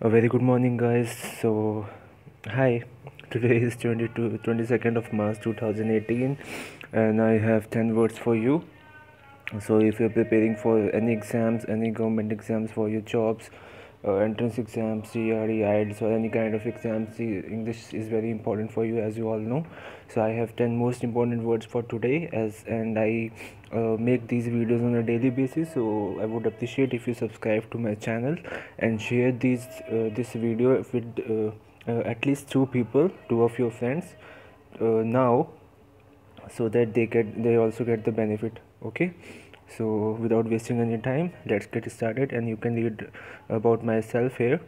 A very good morning, guys. So, hi, today is 22, 22nd of March 2018, and I have 10 words for you. So, if you're preparing for any exams, any government exams for your jobs, uh, entrance exams, GRE, IELTS, or any kind of exams, English is very important for you, as you all know. So, I have 10 most important words for today, as and I uh, make these videos on a daily basis. So, I would appreciate if you subscribe to my channel and share these uh, this video with uh, uh, at least two people, two of your friends. Uh, now, so that they get they also get the benefit okay so without wasting any time let's get started and you can read about myself here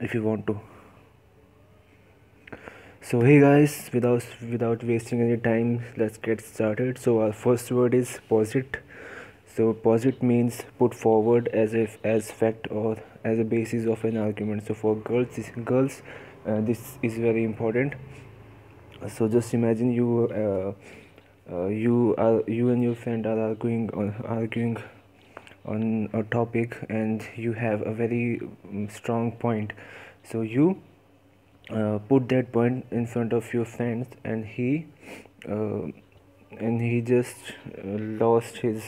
if you want to so hey guys without without wasting any time let's get started. So our first word is posit. So posit means put forward as if as fact or as a basis of an argument. So for girls girls uh, this is very important. So just imagine you uh, uh, you are you and your friend are arguing on arguing on a topic and you have a very um, strong point. So you uh, put that point in front of your friends and he uh, and he just uh, lost his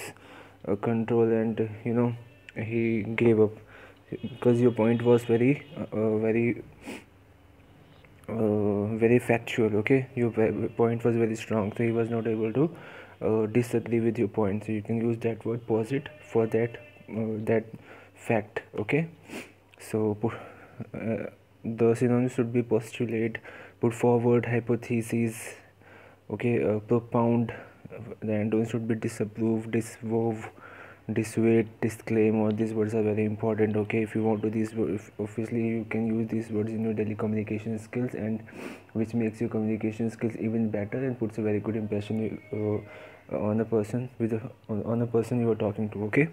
uh, control and you know he gave up. Because your point was very uh, very very factual okay? Your point was very strong so he was not able to disagree with your point. So you can use that word posit for that that fact okay? So the synonyms should be postulate put forward hypothesis okay uh, propound the antonyms should be disapprove disprove dissuade disclaim all these words are very important okay if you want to these obviously you can use these words in your daily communication skills and which makes your communication skills even better and puts a very good impression uh, on a person with a, on a person you are talking to okay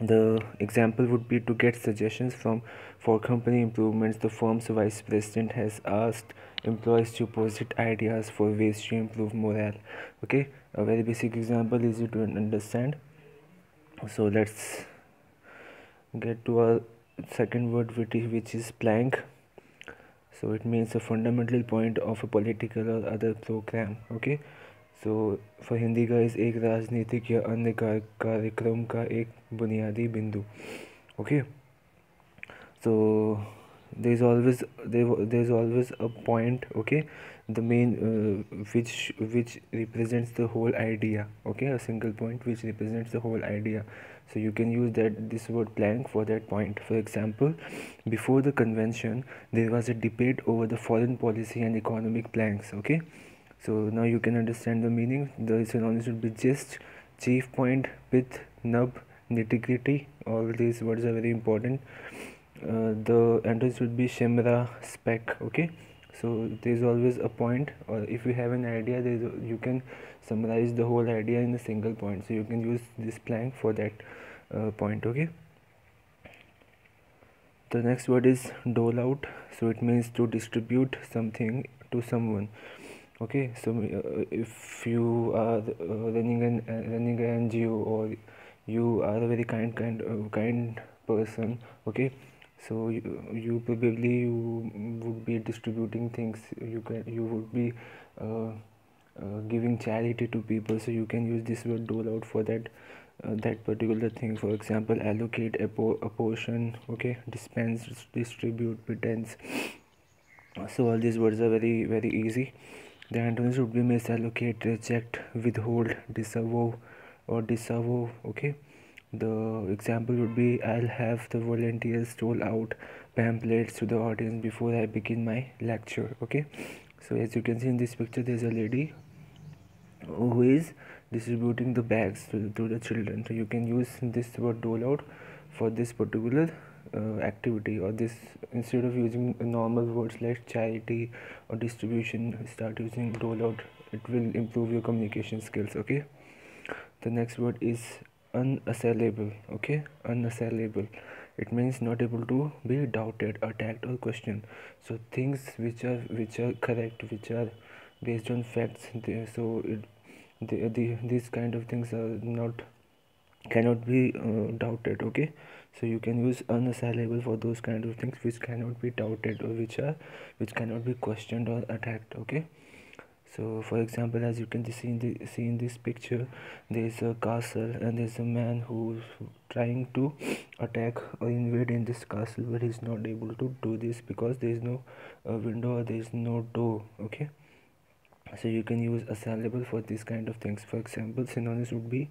the example would be to get suggestions from for company improvements the firm's vice president has asked employees to posit ideas for ways to improve morale. Okay a very basic example easy to understand. So let's get to our second word which is plank. So it means a fundamental point of a political or other program. Okay so for hindi guys एक राजनीतिक या अन्य कार्यक्रम का एक बुनियादी बिंदु okay so there's always there, there's always a point okay the main uh, which which represents the whole idea okay a single point which represents the whole idea so you can use that this word plank for that point for example before the convention there was a debate over the foreign policy and economic planks okay So now you can understand the meaning. The synonyms should be just chief point pith nub nitty gritty all these words are very important. Uh, the entrance should be shimra spec okay? So there's always a point or if you have an idea you can summarize the whole idea in a single point. So you can use this plank for that uh, point okay? The next word is dole out. So it means to distribute something to someone okay so uh, if you are uh, running an uh, running an ngo or you are a very kind kind uh, kind person okay so you, you probably you would be distributing things. You can you would be uh, giving charity to people. So you can use this word dole out for that that particular thing. For example allocate a, po- a portion okay dispense distribute pretense so all these words are very very easy the antonyms would be misallocate reject withhold disavow or disavow okay the example would be I'll have the volunteers roll out pamphlets to the audience before I begin my lecture. Okay, so as you can see in this picture, there's a lady who is distributing the bags to, to the children. So you can use this word roll out for this particular uh, activity or this instead of using normal words like charity or distribution start using roll out it will improve your communication skills okay? The next word is unassailable okay? Unassailable. It means not able to be doubted attacked or questioned. So things which are which are correct which are based on facts they, so it, the, the, these kind of things are not cannot be uh, doubted okay so you can use unassailable for those kind of things which cannot be doubted or which are which cannot be questioned or attacked okay? So for example as you can see in the see in this picture there is a castle and there's a man who's trying to attack or invade in this castle but he's not able to do this because there is no uh, window or there is no door okay so you can use unassailable for these kind of things. For example synonyms would be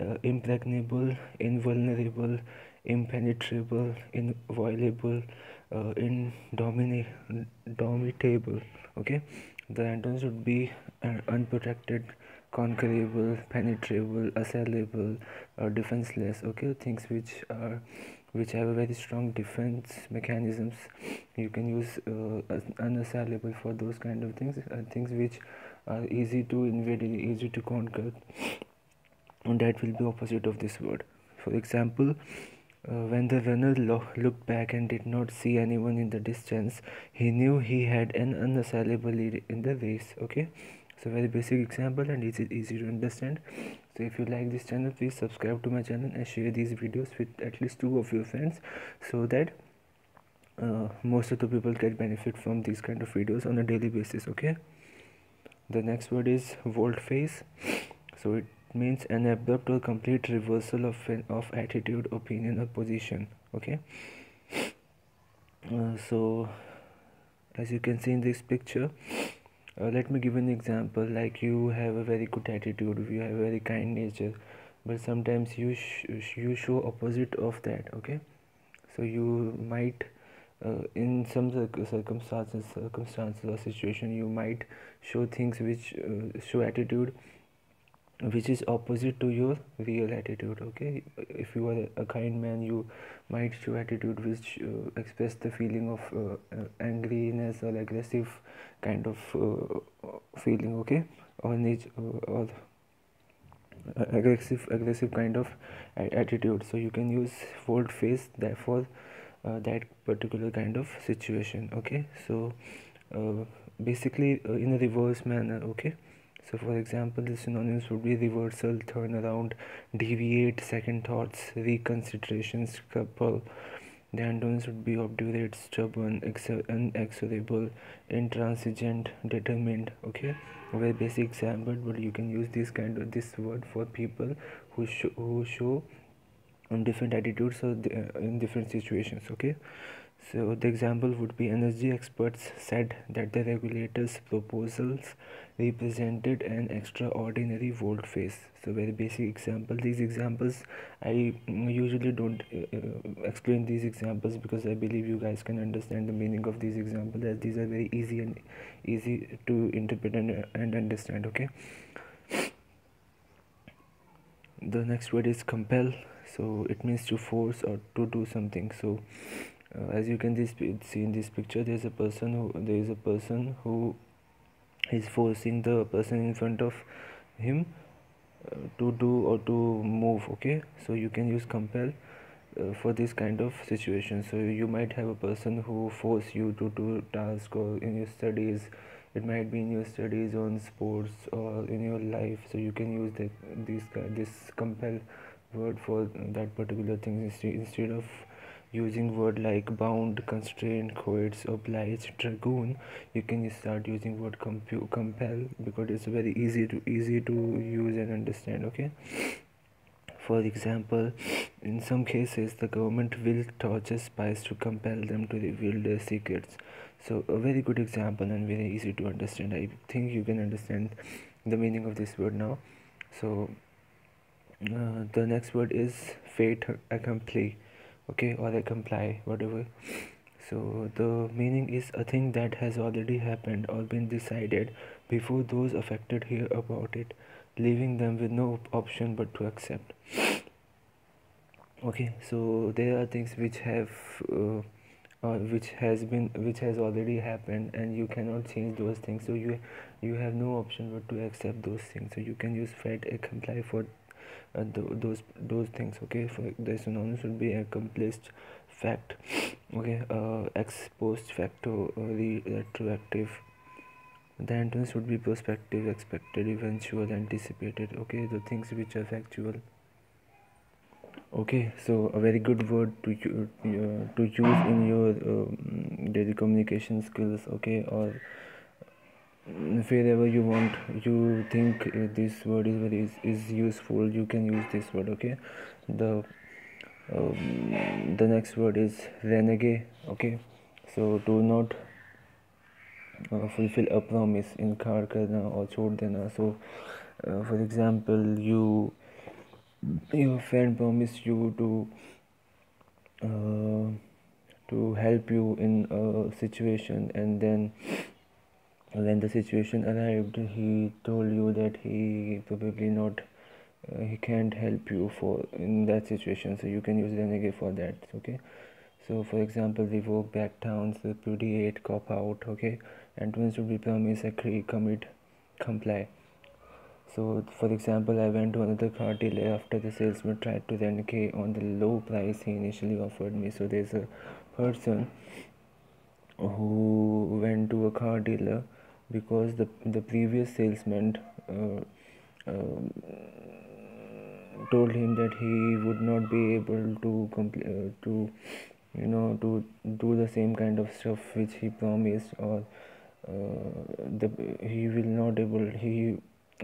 uh, impregnable invulnerable impenetrable inviolable uh, indomitable okay? The antonyms would be uh, unprotected conquerable penetrable assailable or defenseless okay? Things which are which have a very strong defense mechanisms you can use uh, unassailable for those kind of things uh, things which are easy to invade easy to conquer. And that will be opposite of this word. For example uh, when the runner lo- looked back and did not see anyone in the distance he knew he had an unassailable lead in the race okay so very basic example and it's easy to understand. So if you like this channel please subscribe to my channel and share these videos with at least two of your friends so that uh, most of the people get benefit from these kind of videos on a daily basis okay? The next word is volte-face so it means an abrupt or complete reversal of of attitude opinion or position okay? Uh, so as you can see in this picture uh, let me give an example like you have a very good attitude you have a very kind nature but sometimes you sh- you show opposite of that okay? So you might uh, in some circumstances circumstances or situation you might show things which uh, show attitude which is opposite to your real attitude okay? If you are a kind man you might show attitude which uh, express the feeling of uh, uh, angriness or aggressive kind of uh, feeling okay? Or nature uh, or aggressive aggressive kind of attitude. So you can use volte face therefore uh, that particular kind of situation okay? So basically in a reverse manner okay so for example, the synonyms would be reversal, turnaround, deviate, second thoughts, reconsiderations, couple. The antonyms would be obdurate, stubborn, inexorable, intransigent, determined. Okay, very basic example, but you can use this kind of this word for people who show who show different attitudes or uh, in different situations. Okay, so the example would be energy experts said that the regulator's proposals represented an extraordinary volte-face. So very basic example. These examples I usually don't uh, uh, explain these examples because I believe you guys can understand the meaning of these examples as these are very easy and easy to interpret and, and understand. Okay. The next word is compel. So it means to force or to do something. So uh, as you can see in this picture there is a person who there is a person who is forcing the person in front of him uh, to do or to move okay? So you can use compel uh, for this kind of situation. So you might have a person who force you to do task or in your studies it might be in your studies on sports or in your life so you can use that this this compel word for that particular thing instead of using word like bound constraint coerce oblige dragoon. You can start using word compu- compel because it's very easy to easy to use and understand okay? For example in some cases the government will torture spies to compel them to reveal their secrets. So a very good example and very easy to understand. I think you can understand the meaning of this word now. So uh, the next word is fait accompli okay or they comply whatever. So the meaning is a thing that has already happened or been decided before those affected hear about it leaving them with no option but to accept. Okay so there are things which have uh, uh, which has been which has already happened and you cannot change those things. So you you have no option but to accept those things. So you can use fait comply for uh, th those those things okay? For the synonym should be accomplished fact okay? Uh, ex post facto uh, retroactive. The antonyms would be prospective expected eventual anticipated okay? The things which are factual. Okay so a very good word to uh, to use in your um, daily communication skills okay? Or wherever you want you think this word is, is useful you can use this word okay? The um, the next word is renegade okay? So do not uh, fulfill a promise inkar karna or chhod dena. So uh, for example you your friend promised you to uh, to help you in a situation and then when the situation arrived. He told you that he probably not uh, he can't help you for in that situation. So you can use the renegade for that okay? So for example revoke back downs repudiate cop out okay? And twins should be promise agree commit comply. So for example i went to another car dealer after the salesman tried to renegade on the low price he initially offered me. So there's a person who went to a car dealer because the the previous salesman uh, uh, told him that he would not be able to complete uh, to you know to do the same kind of stuff which he promised or uh, the he will not able he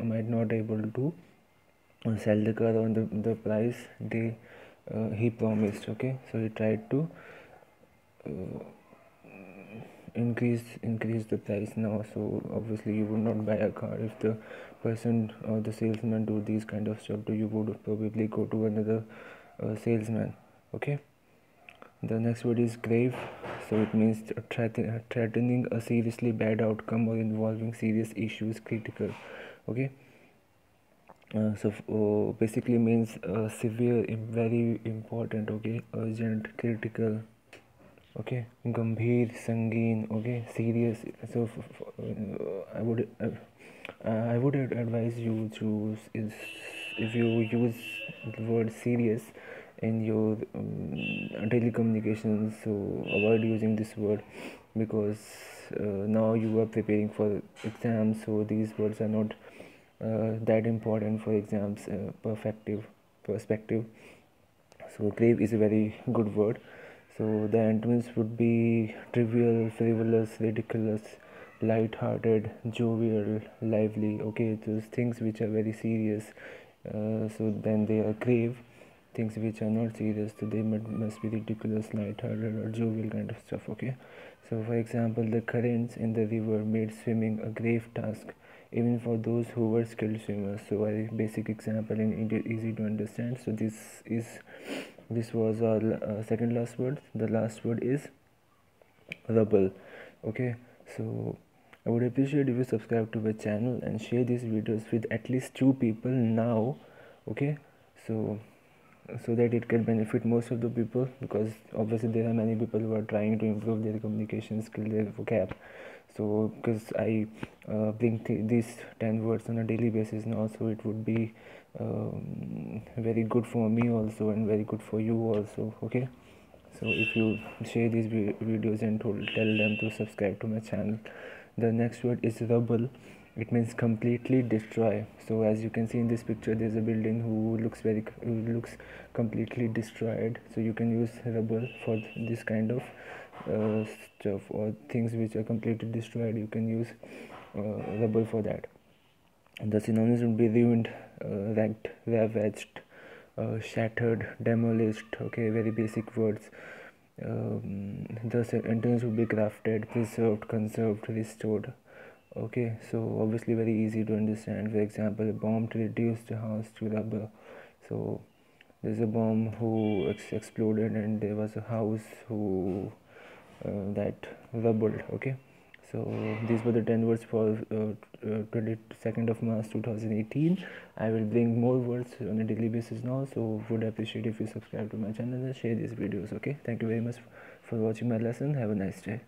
might not able to sell the car on the, the price they uh, he promised okay? So he tried to uh, increase increase the price now. So obviously you would not buy a car if the person or the salesman do these kind of stuff. You would probably go to another uh, salesman. Okay? The next word is grave. So it means threaten, threatening a seriously bad outcome or involving serious issues critical. Okay? Uh, so uh, basically means uh, severe very important okay? Urgent critical okay? Gambhir sangin okay? Serious. So i would uh, i would advise you to is if you use the word serious in your um, daily communications so avoid using this word because uh, now you are preparing for exams so these words are not uh, that important for exams uh, perspective. So grave is a very good word so the antonyms would be trivial, frivolous, ridiculous, light-hearted, jovial, lively. Okay, those things which are very serious. Uh, so then they are grave. Things which are not serious, so they must be ridiculous, light-hearted, or jovial kind of stuff. Okay. So for example, the currents in the river made swimming a grave task even for those who were skilled swimmers so a basic example and easy to understand so this is this was our uh, second last word. The last word is rubble okay so i would appreciate if you subscribe to my channel and share these videos with at least two people now. Okay so so that it can benefit most of the people because obviously there are many people who are trying to improve their communication skill their vocab so because i uh, bring th these 10 words on a daily basis now so it would be um, very good for me also and very good for you also okay? So if you share these videos and tell them to subscribe to my channel. The next word is rubble. It means completely destroy. So as you can see in this picture there's a building who looks very who looks completely destroyed. So you can use rubble for this kind of uh, stuff or things which are completely destroyed you can use uh, rubble for that. And the synonyms would be ruined uh, wrecked ravaged uh, shattered demolished okay very basic words. Um, the sentences would be crafted preserved conserved restored okay. So obviously very easy to understand. For example a bomb to reduce the house to rubble. So there's a bomb who ex- exploded and there was a house who uh, that rubbled okay? So these were the 10 words for uh, 22nd of march 2018 i will bring more words on a daily basis now so would appreciate if you subscribe to my channel and share these videos okay? Thank you very much for watching my lesson. Have a nice day